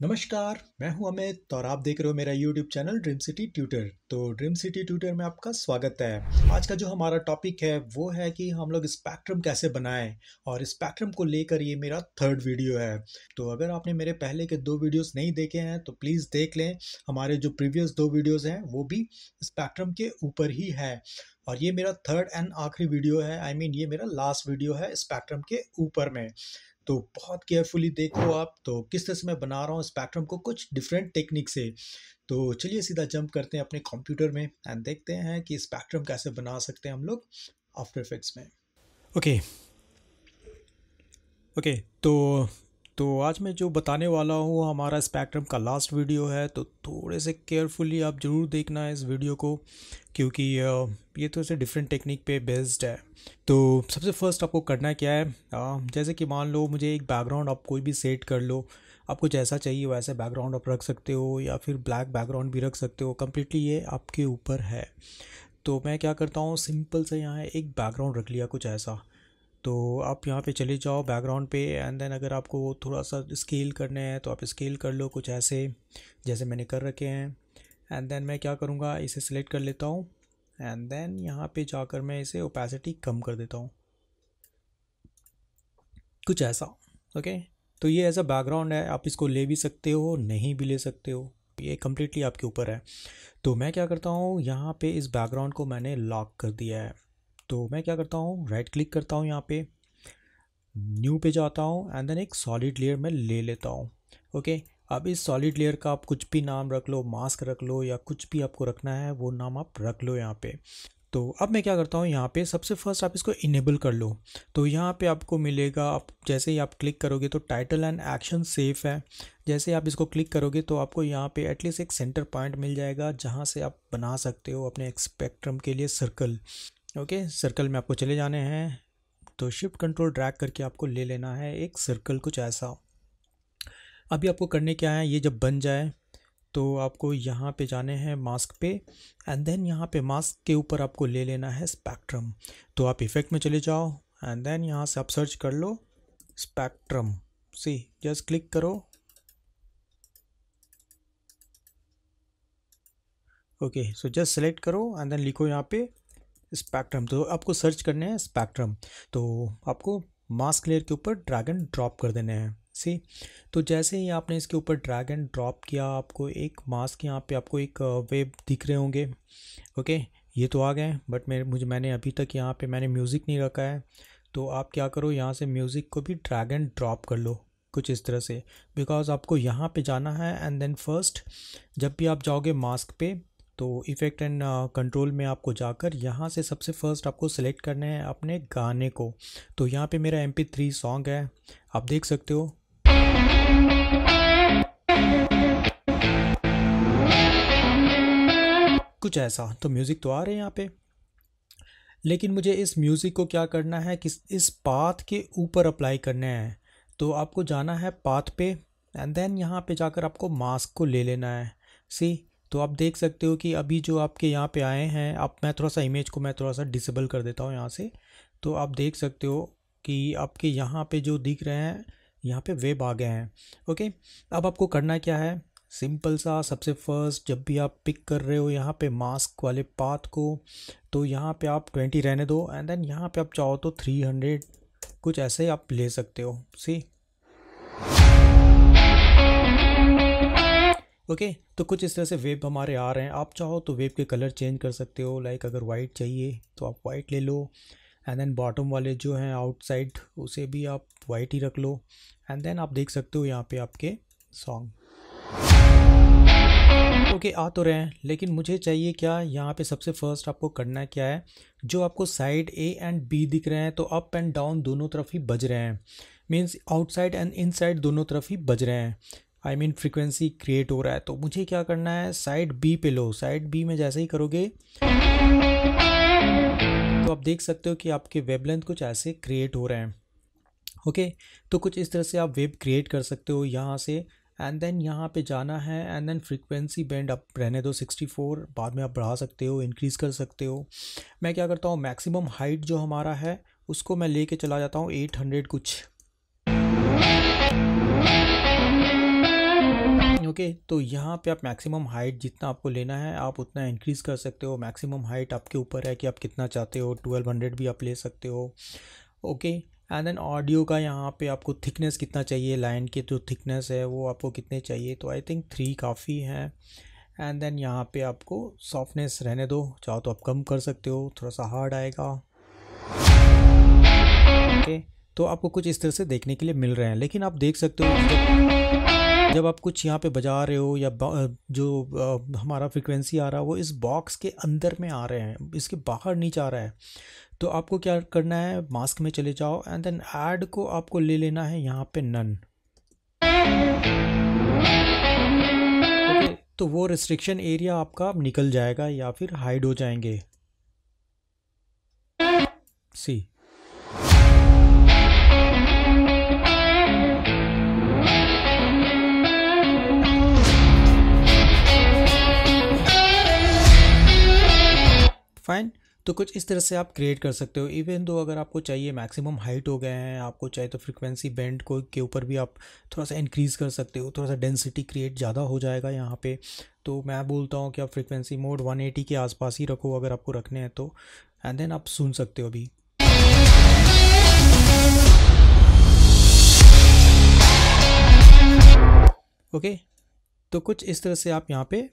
नमस्कार मैं हूँ अमित और आप देख रहे हो मेरा YouTube channel Dream City Tutor तो ड्रीम सिटी ट्यूटर में आपका स्वागत है। आज का जो हमारा टॉपिक है वो है कि हम लोग स्पेक्ट्रम कैसे बनाएँ और स्पेक्ट्रम को लेकर ये मेरा थर्ड वीडियो है। तो अगर आपने मेरे पहले के दो वीडियोस नहीं देखे हैं तो प्लीज़ देख लें। हमारे जो प्रीवियस दो वीडियोज़ हैं वो भी स्पेक्ट्रम के ऊपर ही है। और ये मेरा थर्ड एंड आखिरी वीडियो है आई I मीन mean, ये मेरा लास्ट वीडियो है स्पेक्ट्रम के ऊपर में। तो बहुत केयरफुली देखो आप तो किस तरह से मैं बना रहा हूँ स्पेक्ट्रम को कुछ डिफरेंट टेक्निक से तो चलिए सीधा जंप करते हैं अपने कंप्यूटर में एंड देखते हैं कि स्पेक्ट्रम कैसे बना सकते हैं हम लोग आफ्टर इफेक्ट्स में ओके okay. ओके okay, तो तो आज मैं जो बताने वाला हूँ, हमारा स्पेक्ट्रम का लास्ट वीडियो है तो थोड़े से केयरफुली आप ज़रूर देखना है इस वीडियो को, क्योंकि ये तो से डिफरेंट टेक्निक पे बेस्ड है। तो सबसे फ़र्स्ट आपको करना क्या है जैसे कि मान लो मुझे एक बैकग्राउंड आप कोई भी सेट कर लो, आपको जैसा चाहिए वैसे बैकग्राउंड आप रख सकते हो, या फिर ब्लैक बैकग्राउंड भी रख सकते हो कम्प्लीटली ये आपके ऊपर है। तो मैं क्या करता हूँ सिंपल से यहाँ एक बैकग्राउंड रख लिया कुछ ऐसा। तो आप यहाँ पे चले जाओ बैकग्राउंड पे एंड देन अगर आपको थोड़ा सा स्केल करने हैं तो आप स्केल कर लो कुछ ऐसे, जैसे मैंने कर रखे हैं। एंड देन मैं क्या करूँगा, इसे सिलेक्ट कर लेता हूँ। एंड देन यहाँ पे जाकर मैं इसे ओपेसिटी कम कर देता हूँ। कुछ ऐसा ओके okay? तो ये ऐसा बैकग्राउंड है, आप इसको ले भी सकते हो, नहीं भी ले सकते हो। ये कम्प्लीटली आपके ऊपर है। तो मैं क्या करता हूँ, यहाँ पे इस बैकग्राउंड को मैंने लॉक कर दिया है। तो मैं क्या करता हूँ राइट क्लिक करता हूँ यहाँ पे न्यू पे जाता हूँ एंड देन एक सॉलिड लेयर में ले लेता हूँ। ओके अब इस सॉलिड लेयर का आप कुछ भी नाम रख लो मास्क रख लो या कुछ भी आपको रखना है, वो नाम आप रख लो यहाँ पे। तो अब मैं क्या करता हूँ, यहाँ पे सबसे फ़र्स्ट आप इसको इनेबल कर लो। तो यहाँ पे आपको मिलेगा, आप जैसे ही आप क्लिक करोगे तो टाइटल एंड एक्शन सेफ़ है। जैसे आप इसको क्लिक करोगे तो आपको यहाँ पे एटलीस्ट एक सेंटर पॉइंट मिल जाएगा जहाँ से आप बना सकते हो अपने स्पेक्ट्रम के लिए सर्कल ओके सर्कल में आपको चले जाने हैं। तो शिफ्ट कंट्रोल ड्रैग करके आपको ले लेना है एक सर्कल कुछ ऐसा। अभी आपको करने क्या है, ये जब बन जाए तो आपको यहाँ पे जाने हैं मास्क पे एंड देन यहाँ पे मास्क के ऊपर आपको ले लेना है स्पेक्ट्रम तो आप इफ़ेक्ट में चले जाओ एंड देन यहाँ से आप सर्च कर लो स्पेक्ट्रम सी जस्ट क्लिक करो। ओके सो जस्ट सेलेक्ट करो एंड देन लिखो यहाँ पे स्पेक्ट्रम। तो आपको सर्च करने हैं स्पेक्ट्रम। तो आपको मास्क लेयर के ऊपर ड्रैग एंड ड्रॉप कर देने हैं। सी? तो जैसे ही आपने इसके ऊपर ड्रैग एंड ड्रॉप किया, आपको एक मास्क यहाँ पे आपको एक वेब दिख रहे होंगे। ओके? ये तो आ गए, बट मेरे, मुझे, मैंने अभी तक यहाँ पे मैंने म्यूज़िक नहीं रखा है। तो आप क्या करो, यहाँ से म्यूज़िक को भी ड्रैग एंड ड्रॉप कर लो, कुछ इस तरह से। बिकॉज़ आपको यहाँ पे जाना है, एंड देन फ़र्स्ट जब भी आप जाओगे मास्क पे तो इफ़ेक्ट एंड कंट्रोल में आपको जाकर यहाँ से सबसे फ़र्स्ट आपको सेलेक्ट करना है अपने गाने को। तो यहाँ पे मेरा एम थ्री सॉन्ग है, आप देख सकते हो। कुछ ऐसा तो म्यूज़िक तो आ रहे हैं यहाँ पे। लेकिन मुझे इस म्यूज़िक को क्या करना है कि इस पाथ के ऊपर अप्लाई करना है। तो आपको जाना है पाथ पे एंड देन यहाँ पे जाकर आपको मास्क को ले लेना है। सी तो आप देख सकते हो कि अभी जो आपके यहाँ पे आए हैं, आप, मैं थोड़ा सा इमेज को मैं थोड़ा सा डिसेबल कर देता हूँ यहाँ से। तो आप देख सकते हो कि आपके यहाँ पे जो दिख रहे हैं, यहाँ पे वेब आ गए हैं। ओके अब आपको करना क्या है? सिंपल सा, सबसे फ़र्स्ट जब भी आप पिक कर रहे हो यहाँ पे मास्क वाले पाथ को तो यहाँ पे आप ट्वेंटी रहने दो एंड देन यहाँ पे आप चाहो तो थ्री हंड्रेड कुछ ऐसे आप ले सकते हो। सी ओके? okay, तो कुछ इस तरह से वेब हमारे आ रहे हैं। आप चाहो तो वेब के कलर चेंज कर सकते हो लाइक अगर वाइट चाहिए तो आप वाइट ले लो एंड देन बॉटम वाले जो हैं आउटसाइड उसे भी आप वाइट ही रख लो एंड देन आप देख सकते हो यहाँ पे आपके सॉन्ग ओके okay, आ तो रहे हैं लेकिन मुझे चाहिए क्या? यहाँ पे सबसे फ़र्स्ट आपको करना क्या है? जो आपको साइड ए एंड बी दिख रहे हैं तो अप एंड डाउन दोनों तरफ़ ही बज रहे हैं। मीन्स आउटसाइड एंड इनसाइड दोनों तरफ़ ही बज रहे हैं। आई मीन फ्रिक्वेंसी क्रिएट हो रहा है तो मुझे क्या करना है? साइड बी पे लो। साइड बी में जैसे ही करोगे तो आप देख सकते हो कि आपके वेब लेंथ कुछ ऐसे क्रिएट हो रहे हैं। Okay okay? तो कुछ इस तरह से आप वेब क्रिएट कर सकते हो यहाँ से एंड देन यहाँ पे जाना है एंड देन फ्रीक्वेंसी बैंड आप रहने दो 64 बाद में आप बढ़ा सकते हो इंक्रीज़ कर सकते हो। मैं क्या करता हूँ? मैक्सिमम हाइट जो हमारा है, उसको मैं लेके चला जाता हूँ 800 कुछ। ओके तो यहाँ पे आप मैक्सिमम हाइट जितना आपको लेना है आप उतना इंक्रीज़ कर सकते हो। मैक्सिमम हाइट आपके ऊपर है कि आप कितना चाहते हो ट्वेल्व हंड्रेड भी आप ले सकते हो। ओके एंड देन ऑडियो का यहाँ पे आपको थिकनेस कितना चाहिए लाइन की जो तो थिकनेस है वो आपको कितने चाहिए? तो आई थिंक थ्री काफ़ी है। एंड देन यहाँ पे आपको सॉफ्टनेस रहने दो चाहो तो आप कम कर सकते हो थोड़ा सा हार्ड आएगा। ओके okay, तो आपको कुछ इस तरह से देखने के लिए मिल रहे हैं लेकिन आप देख सकते हो जब, आप कुछ यहाँ पे बजा रहे हो या जो हमारा फ्रिक्वेंसी आ रहा है वो इस बॉक्स के अंदर में आ रहे हैं इसके बाहर नीचे आ रहा है। तो आपको क्या करना है मास्क में चले जाओ एंड देन ऐड को आपको ले लेना है यहाँ पे नन तो वो रिस्ट्रिक्शन एरिया आपका निकल जाएगा या फिर हाइड हो जाएँगे। सी फाइन तो कुछ इस तरह से आप क्रिएट कर सकते हो. इवन दो अगर आपको चाहिए मैक्सिमम हाइट हो गए हैं, आपको चाहिए तो फ्रिक्वेंसी बैंड को, के ऊपर भी आप थोड़ा सा इंक्रीज़ कर सकते हो. थोड़ा सा डेंसिटी क्रिएट ज़्यादा हो जाएगा यहाँ पे. तो मैं बोलता हूँ कि आप फ्रिक्वेंसी मोड 180 के आसपास ही रखो अगर आपको रखने हैं तो. एंड देन आप सुन सकते हो अभी. Okay okay? तो कुछ इस तरह से आप यहाँ पे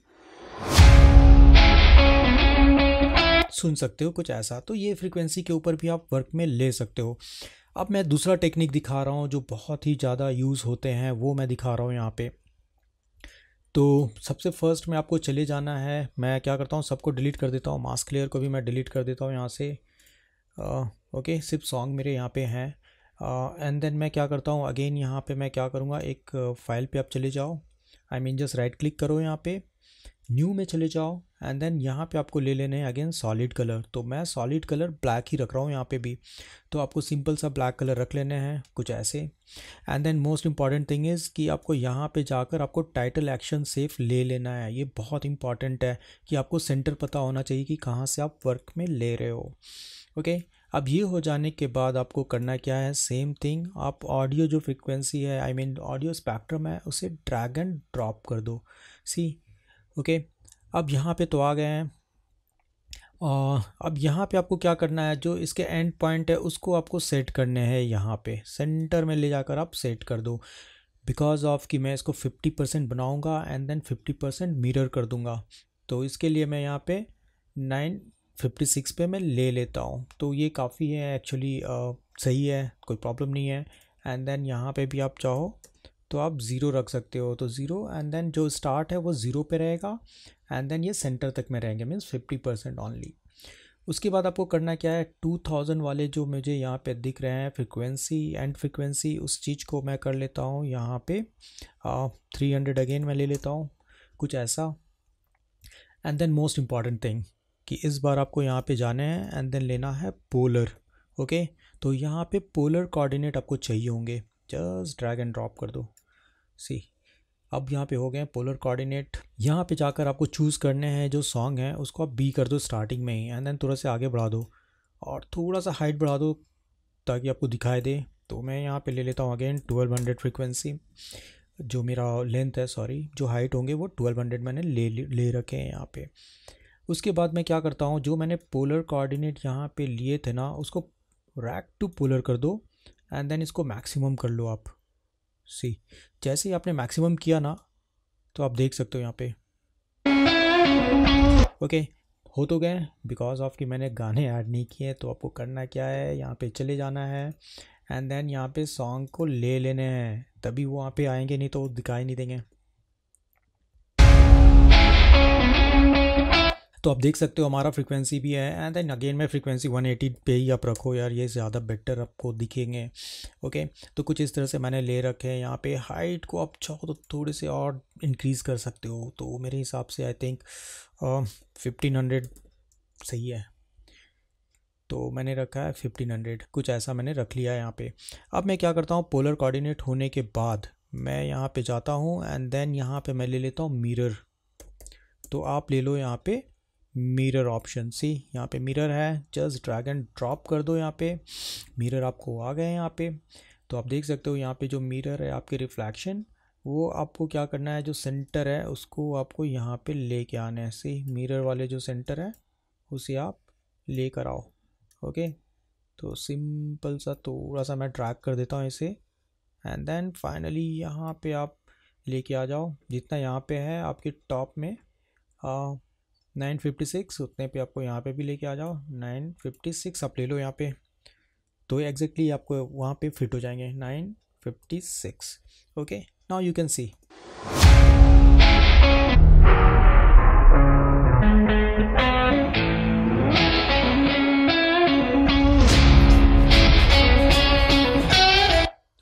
सुन सकते हो कुछ ऐसा तो ये फ्रिक्वेंसी के ऊपर भी आप वर्क में ले सकते हो। अब मैं दूसरा टेक्निक दिखा रहा हूँ जो बहुत ही ज़्यादा यूज़ होते हैं, वो मैं दिखा रहा हूँ यहाँ पे। तो सबसे फ़र्स्ट में आपको चले जाना है, मैं क्या करता हूँ, सबको डिलीट कर देता हूँ मास्क क्लियर को भी मैं डिलीट कर देता हूँ यहाँ से। ओके सिर्फ़ सॉन्ग मेरे यहाँ पे हैं। एंड देन मैं क्या करता हूँ अगेन यहाँ पे मैं क्या करूँगा, एक फ़ाइल पे आप चले जाओ। I mean just right click करो यहाँ पे। न्यू में चले जाओ। एंड देन यहाँ पे आपको ले लेने हैं अगेन सॉलिड कलर तो मैं सॉलिड कलर ब्लैक ही रख रहा हूँ यहाँ पे भी। तो आपको सिंपल सा ब्लैक कलर रख लेने हैं, कुछ ऐसे। And then most important thing is कि आपको यहाँ पे जाकर आपको टाइटल एक्शन सेफ़ ले लेना है। ये बहुत इंपॉर्टेंट है कि आपको सेंटर पता होना चाहिए कि कहाँ से आप वर्क में ले रहे हो। Okay okay? अब ये हो जाने के बाद आपको करना क्या है? सेम थिंग आप ऑडियो जो फ्रिक्वेंसी है आई मीन ऑडियो स्पेक्ट्रम है, उसे ड्रैग एंड ड्रॉप कर दो। सी ओके अब यहाँ पे तो आ गए हैं। अब यहाँ पे आपको क्या करना है, जो इसके एंड पॉइंट है, उसको आपको सेट करने हैं यहाँ पे। सेंटर में ले जाकर आप सेट कर दो। बिकॉज़ ऑफ़ कि मैं इसको फिफ्टी परसेंट बनाऊँगा and then fifty percent mirror कर दूँगा। तो इसके लिए मैं यहाँ पे नाइन फिफ्टी सिक्स पे मैं ले लेता हूँ। तो ये काफ़ी है एक्चुअली सही है, कोई प्रॉब्लम नहीं है। एंड देन यहाँ पे भी आप चाहो तो आप ज़ीरो रख सकते हो तो ज़ीरो एंड देन जो स्टार्ट है वो ज़ीरो पे रहेगा एंड देन ये सेंटर तक में रहेंगे मीन्स फिफ्टी परसेंट ऑनली उसके बाद आपको करना क्या है टू थाउज़ेंड वाले जो मुझे यहाँ पे दिख रहे हैं फ्रिक्वेंसी एंड फ्रिक्वेंसी उस चीज़ को मैं कर लेता हूँ, यहाँ पे थ्री हंड्रेड अगेन मैं ले लेता हूँ, कुछ ऐसा. And then most important thing कि इस बार आपको यहाँ पे जाने हैं एंड देन लेना है पोलर ओके okay? तो यहाँ पे पोलर कोऑर्डिनेट आपको चाहिए होंगे. जस्ट ड्रैग एंड ड्रॉप कर दो। सी अब यहाँ पे हो गए पोलर कोऑर्डिनेट यहाँ पे जाकर आपको चूज़ करने हैं जो सॉन्ग है, उसको आप बी कर दो स्टार्टिंग में ही एंड देन थोड़ा से आगे बढ़ा दो। और थोड़ा सा हाइट बढ़ा दो ताकि आपको दिखाई दे। तो मैं यहाँ पे ले लेता हूँ अगेन ट्वेल्व हंड्रेड फ्रिक्वेंसी जो मेरा लेंथ है सॉरी जो हाइट होंगे वो ट्वेल्व हंड्रेड मैंने ले ले रखे हैं यहाँ पे। उसके बाद मैं क्या करता हूँ, जो मैंने पोलर कोऑर्डिनेट यहाँ पे लिए थे ना, उसको रैक टू पोलर कर दो। एंड देन इसको मैक्सिमम कर लो आप. सी जैसे ही आपने मैक्सिमम किया ना तो आप देख सकते हो यहाँ पे. ओके हो तो गए बिकॉज़ ऑफ़ कि मैंने गाने ऐड नहीं किए तो आपको करना क्या है? यहाँ पे चले जाना है. एंड देन यहाँ पे सॉन्ग को ले लेने हैं. तभी वो वहाँ पे आएँगे, नहीं तो दिखाई नहीं देंगे. तो आप देख सकते हो हमारा फ्रिक्वेंसी भी है एंड देन अगेन मैं फ्रिक्वेंसी 180 पे ही आप रखो यार, ये ज़्यादा बेटर आपको दिखेंगे ओके तो कुछ इस तरह से मैंने ले रखे हैं, यहाँ पे हाइट को आप चाहो तो थोड़े से और इंक्रीज़ कर सकते हो तो मेरे हिसाब से आई थिंक फिफ्टीन हंड्रेड सही है। तो मैंने रखा है फिफ्टीन हंड्रेड कुछ ऐसा मैंने रख लिया है यहाँ पे। अब मैं क्या करता हूँ पोलर कोऑर्डिनेट होने के बाद मैं यहाँ पे जाता हूँ एंड देन यहाँ पे मैं ले लेता हूँ मिरर तो आप ले लो यहाँ पे मिरर ऑप्शन सी, यहाँ पे मिरर है, जस्ट ड्रैग एंड ड्रॉप कर दो यहाँ पे, मिरर आपको आ गए यहाँ पे तो आप देख सकते हो यहाँ पे जो मिरर है आपके रिफ्लैक्शन, वो आपको क्या करना है, जो सेंटर है, उसको आपको यहाँ पे लेके आना है सी मिरर वाले जो सेंटर है, उसे आप लेकर आओ, ओके तो सिंपल सा थोड़ा सा मैं ट्रैक कर देता हूँ इसे एंड देन फाइनली यहाँ पे आप लेके आ जाओ, जितना यहाँ पे है आपके टॉप में नाइन फिफ्टी सिक्स, उतने पे आपको यहाँ पे भी लेके आ जाओ। नाइन फिफ्टी सिक्स आप ले लो यहाँ पे। तो एग्जैक्टली आपको वहाँ पे फिट हो जाएँगे। Nine fifty six okay now you can see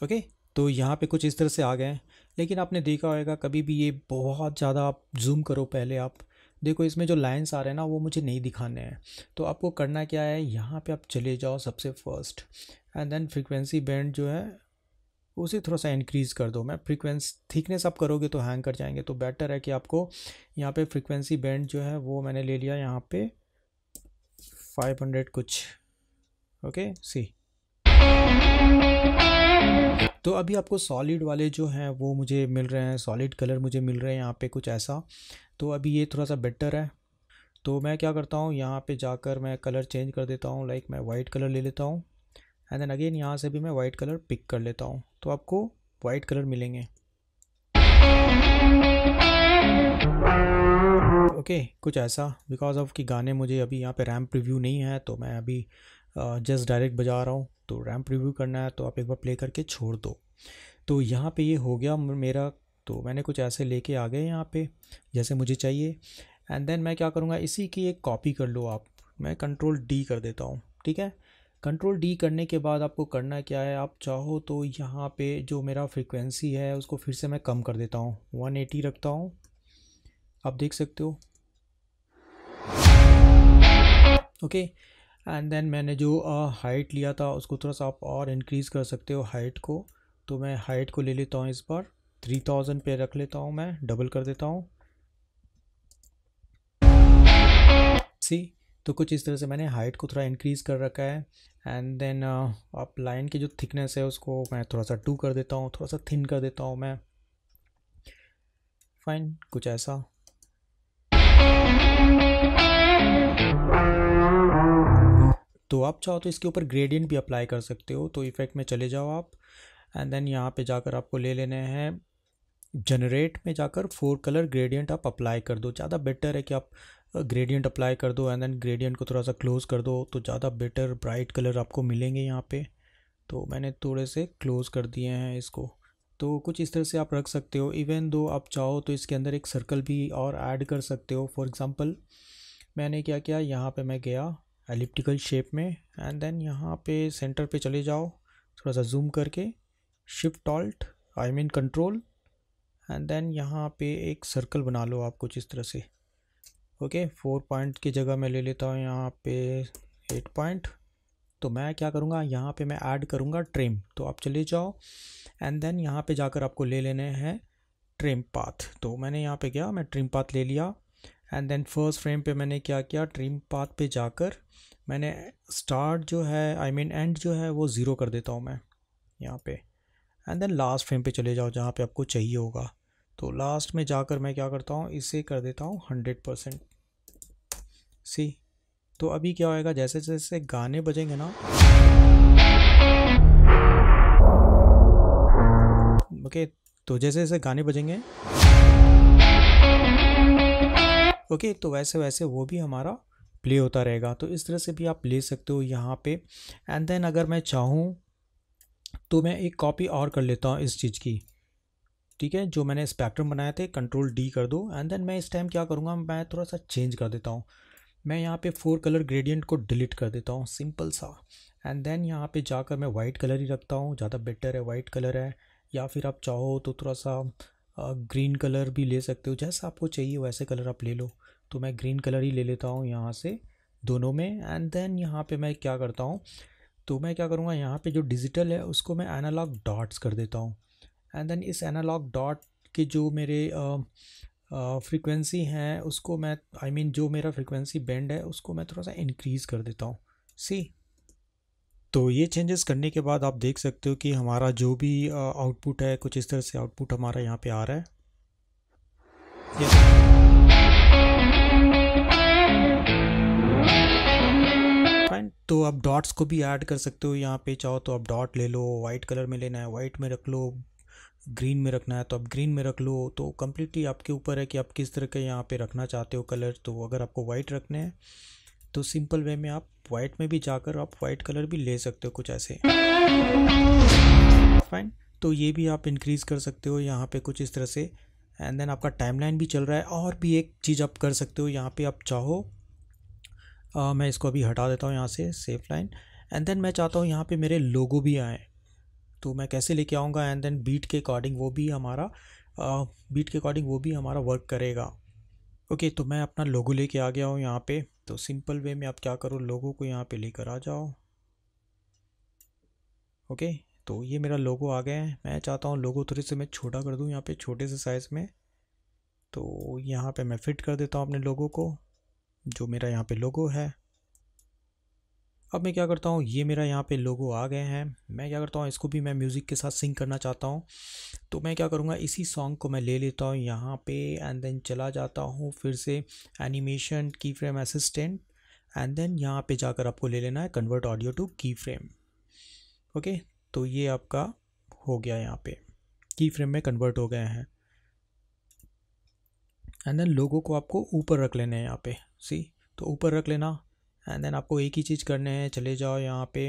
okay? तो यहाँ पे कुछ इस तरह से आ गए हैं। लेकिन आपने देखा होगा, कभी भी ये बहुत ज़्यादा आप जूम करो पहले आप। देखो, इसमें जो लाइंस आ रहे हैं ना, वो मुझे नहीं दिखाने हैं। तो आपको करना क्या है, यहाँ पे आप चले जाओ सबसे first and then frequency band जो है, उसे थोड़ा सा इंक्रीज़ कर दो। मैं फ्रीक्वेंसी थिकनेस आप करोगे तो हैंग कर जाएँगे। तो बेटर है कि आपको यहाँ पे फ्रीक्वेंसी बैंड जो है, वो मैंने ले लिया यहाँ पे 500 कुछ। ओके सी तो अभी आपको सॉलिड वाले जो हैं, वो मुझे मिल रहे हैं सॉलिड कलर मुझे मिल रहे हैं यहाँ पे कुछ ऐसा। तो अभी ये थोड़ा सा बेटर है। तो मैं क्या करता हूँ यहाँ पे जाकर मैं कलर चेंज कर देता हूँ लाइक मैं वाइट कलर ले लेता हूँ। एंड देन अगेन यहाँ से भी मैं वाइट कलर पिक कर लेता हूँ। तो आपको वाइट कलर मिलेंगे। ओके okay, कुछ ऐसा बिकॉज़ ऑफ़ कि गाने मुझे अभी यहाँ पे रैम प्रीव्यू नहीं है तो मैं अभी जस्ट डायरेक्ट बजा रहा हूँ। तो रैम रिव्यू करना है तो आप एक बार प्ले करके छोड़ दो। तो यहाँ पे ये हो गया मेरा तो मैंने कुछ ऐसे लेके आ गए यहाँ पे जैसे मुझे चाहिए। एंड देन मैं क्या करूँगा इसी की एक कॉपी कर लो आप। मैं कंट्रोल डी कर देता हूँ ठीक है? कंट्रोल डी करने के बाद आपको करना क्या है आप चाहो तो यहाँ पे जो मेरा फ्रीक्वेंसी है उसको फिर से मैं कम कर देता हूँ। 180 रखता हूँ। आप देख सकते हो। ओके एंड देन मैंने जो हाइट uh, लिया था उसको थोड़ा सा आप और इंक्रीज़ कर सकते हो हाइट को। तो मैं हाइट को ले लेता हूँ इस बार। थ्री थाउज़ेंड पे रख लेता हूँ मैं डबल कर देता हूँ। सी तो कुछ इस तरह से मैंने हाइट को थोड़ा इंक्रीज़ कर रखा है। एंड देन आप लाइन की जो थिकनेस है उसको मैं थोड़ा सा टू कर देता हूँ, थोड़ा सा थिन कर देता हूँ मैं। फाइन कुछ ऐसा। तो आप चाहो तो इसके ऊपर ग्रेडियंट भी अप्लाई कर सकते हो तो इफ़ेक्ट में चले जाओ आप। एंड देन यहाँ पे जाकर आपको ले लेने हैं। जनरेट में जाकर फोर कलर ग्रेडियंट आप अप्लाई कर दो। ज़्यादा बेटर है कि आप ग्रेडियंट अप्लाई कर दो एंड देन ग्रेडियंट को थोड़ा सा क्लोज़ कर दो तो ज़्यादा बेटर ब्राइट कलर आपको मिलेंगे यहाँ पे। तो मैंने थोड़े से क्लोज़ कर दिए हैं इसको। तो कुछ इस तरह से आप रख सकते हो। इवन दो आप चाहो तो इसके अंदर एक सर्कल भी और ऐड कर सकते हो। फॉर एग्ज़ाम्पल मैंने क्या किया? यहाँ पे मैं गया एलिप्टिकल शेप में एंड देन यहाँ पे सेंटर पे चले जाओ। थोड़ा सा जूम करके shift alt I mean control and then यहाँ पे एक सर्कल बना लो आप कुछ इस तरह से। ओके फोर पॉइंट की जगह मैं ले लेता हूँ यहाँ पे एट पॉइंट तो मैं क्या करूँगा, यहाँ पे मैं ऐड करूँगा ट्रिम तो आप चले जाओ एंड देन यहाँ पे जाकर आपको ले लेने हैं ट्रिम पाथ तो मैंने यहाँ पे गया मैं ट्रिम पाथ ले लिया। एंड देन फ़र्स्ट फ्रेम पे मैंने क्या किया ट्रिम पाथ पे जाकर मैंने स्टार्ट जो है आई मीन एंड जो है, वो ज़ीरो कर देता हूँ मैं यहाँ पे। एंड देन लास्ट फ्रेम पे चले जाओ जहाँ पे आपको चाहिए होगा। तो लास्ट में जाकर मैं क्या करता हूँ, इसे कर देता हूँ हंड्रेड परसेंट सी तो अभी क्या होएगा, जैसे जैसे गाने बजेंगे ना। ओके तो जैसे जैसे गाने बजेंगे। ओके तो वैसे वैसे वो भी हमारा प्ले होता रहेगा। तो इस तरह से भी आप ले सकते हो यहाँ पे। एंड देन अगर मैं चाहूँ तो मैं एक कॉपी और कर लेता हूँ इस चीज़ की। ठीक है? जो मैंने स्पेक्ट्रम बनाए थे कंट्रोल डी कर दो एंड देन मैं इस टाइम क्या करूँगा, मैं थोड़ा सा चेंज कर देता हूँ। मैं यहाँ पे फोर कलर ग्रेडियंट को डिलीट कर देता हूँ सिंपल सा। एंड देन यहाँ पे जाकर मैं वाइट कलर ही रखता हूँ, ज़्यादा बेटर है वाइट कलर है। या फिर आप चाहो तो थोड़ा सा ग्रीन कलर भी ले सकते हो, जैसा आपको चाहिए वैसे कलर आप ले लो। तो मैं ग्रीन कलर ही ले लेता हूँ यहाँ से दोनों में। एंड देन यहाँ पे मैं क्या करता हूँ तो मैं क्या करूँगा यहाँ पे जो डिजिटल है उसको मैं एनालॉग डॉट्स कर देता हूँ। एंड देन इस एनालॉग डॉट के जो मेरे फ्रीक्वेंसी हैं उसको मैं आई I मीन mean, जो मेरा फ्रीक्वेंसी बैंड है उसको मैं थोड़ा सा इंक्रीज़ कर देता हूँ। सी तो ये चेंजेस करने के बाद आप देख सकते हो कि हमारा जो भी आउटपुट है कुछ इस तरह से आउटपुट हमारा यहाँ पे आ रहा है। फाइन तो आप डॉट्स को भी ऐड कर सकते हो। यहाँ पे चाहो तो आप डॉट ले लो वाइट कलर में लेना है वाइट में रख लो ग्रीन में रखना है तो आप ग्रीन में रख लो। तो कम्प्लीटली आपके ऊपर है कि आप किस तरह के यहाँ पे रखना चाहते हो कलर तो अगर आपको वाइट रखने हैं तो सिंपल वे में आप वाइट में भी जाकर आप वाइट कलर भी ले सकते हो कुछ ऐसे। फाइन तो ये भी आप इंक्रीज़ कर सकते हो यहाँ पे कुछ इस तरह से। एंड देन आपका टाइमलाइन भी चल रहा है और भी एक चीज़ आप कर सकते हो। यहाँ पे आप चाहो आ, मैं इसको अभी हटा देता हूँ यहाँ से सेफ़ लाइन एंड देन मैं चाहता हूँ यहाँ पे मेरे लोगो भी आए। तो मैं कैसे लेके आऊँगा? एंड देन बीट के अकॉर्डिंग वो भी हमारा आ, बीट के अकॉर्डिंग वो भी हमारा वर्क करेगा। ओके तो मैं अपना लोगो लेके आ गया हूँ यहाँ पे। तो सिंपल वे में आप क्या करो? लोगों को यहाँ पे लेकर आ जाओ। ओके तो ये मेरा लोगो आ गया है। मैं चाहता हूँ लोगो थोड़े से मैं छोटा कर दूँ यहाँ पे छोटे से साइज़ में। तो यहाँ पे मैं फिट कर देता हूँ अपने लोगों को। जो मेरा यहाँ पे लोगो है। अब मैं क्या करता हूँ, ये मेरा यहाँ पे लोगो आ गए हैं। मैं क्या करता हूँ, इसको भी मैं म्यूज़िक के साथ सिंक करना चाहता हूँ। तो मैं क्या करूँगा, इसी सॉन्ग को मैं ले लेता हूँ यहाँ पे एंड देन चला जाता हूँ फिर से एनिमेशन की फ्रेम असिस्टेंट एंड देन यहाँ पे जाकर आपको ले लेना है convert audio to keyframe okay? तो ये आपका हो गया यहाँ पे। की फ्रेम में कन्वर्ट हो गए हैं। एंड देन लोगों को आपको ऊपर रख लेना है यहाँ पे। सी तो ऊपर रख लेना एंड देन आपको एक ही चीज़ करने हैं, चले जाओ यहाँ पे।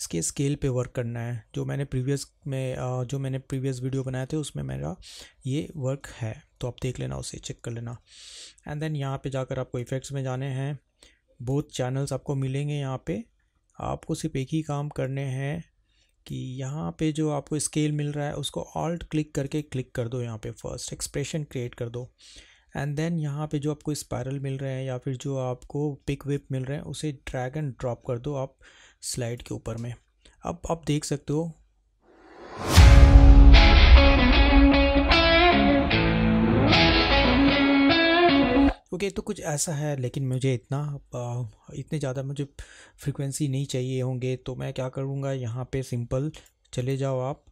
इसके स्केल पे वर्क करना है, जो मैंने प्रीवियस में जो मैंने प्रीवियस वीडियो बनाए थे, उसमें मेरा ये वर्क है। तो आप देख लेना, उसे चेक कर लेना। एंड देन यहाँ पे जाकर आपको इफ़ेक्ट्स में जाने हैं। बहुत चैनल्स आपको मिलेंगे यहाँ पे। आपको सिर्फ़ एक ही काम करने हैं कि यहाँ पे जो आपको स्केल मिल रहा है, उसको ऑल्ट क्लिक करके क्लिक कर दो यहाँ पे। फ़र्स्ट एक्सप्रेशन क्रिएट कर दो। एंड देन यहाँ पे जो आपको स्पायरल मिल रहे हैं या फिर जो आपको पिक विप मिल रहे हैं उसे ड्रैग एंड ड्रॉप कर दो आप स्लाइड के ऊपर में। अब आप देख सकते हो। ओके okay, तो कुछ ऐसा है लेकिन मुझे इतना इतने ज़्यादा मुझे फ्रिक्वेंसी नहीं चाहिए होंगे तो मैं क्या करूँगा? यहाँ पे सिंपल चले जाओ आप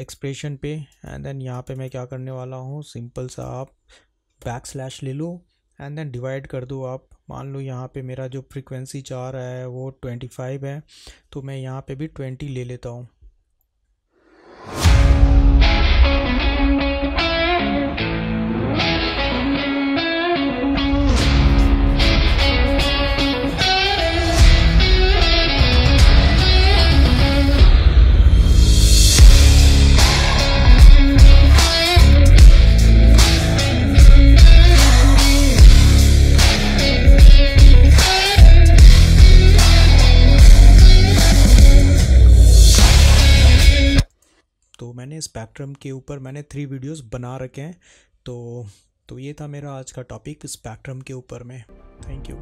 एक्सप्रेशन पे एंड देन यहाँ पे मैं क्या करने वाला हूँ? सिंपल सा आप बैक स्लैश ले लो एंड देन डिवाइड कर दो आप। मान लो यहाँ पे मेरा जो फ्रीक्वेंसी चाह रहा है, वो ट्वेंटी फाइव है तो मैं यहाँ पे भी ट्वेंटी ले लेता हूँ। मैंने स्पेक्ट्रम के ऊपर मैंने थ्री वीडियोस बना रखे हैं। तो तो ये था मेरा आज का टॉपिक स्पेक्ट्रम के ऊपर में। थैंक यू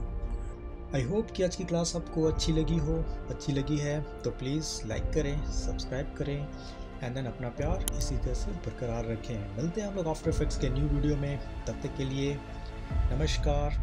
आई होप कि आज की क्लास आपको अच्छी लगी हो, अच्छी लगी है। तो प्लीज़ लाइक करें सब्सक्राइब करें एंड देन अपना प्यार इसी तरह से बरकरार रखें। मिलते हैं हम लोग आफ्टर इफेक्ट्स के न्यू वीडियो में। तब तक के लिए नमस्कार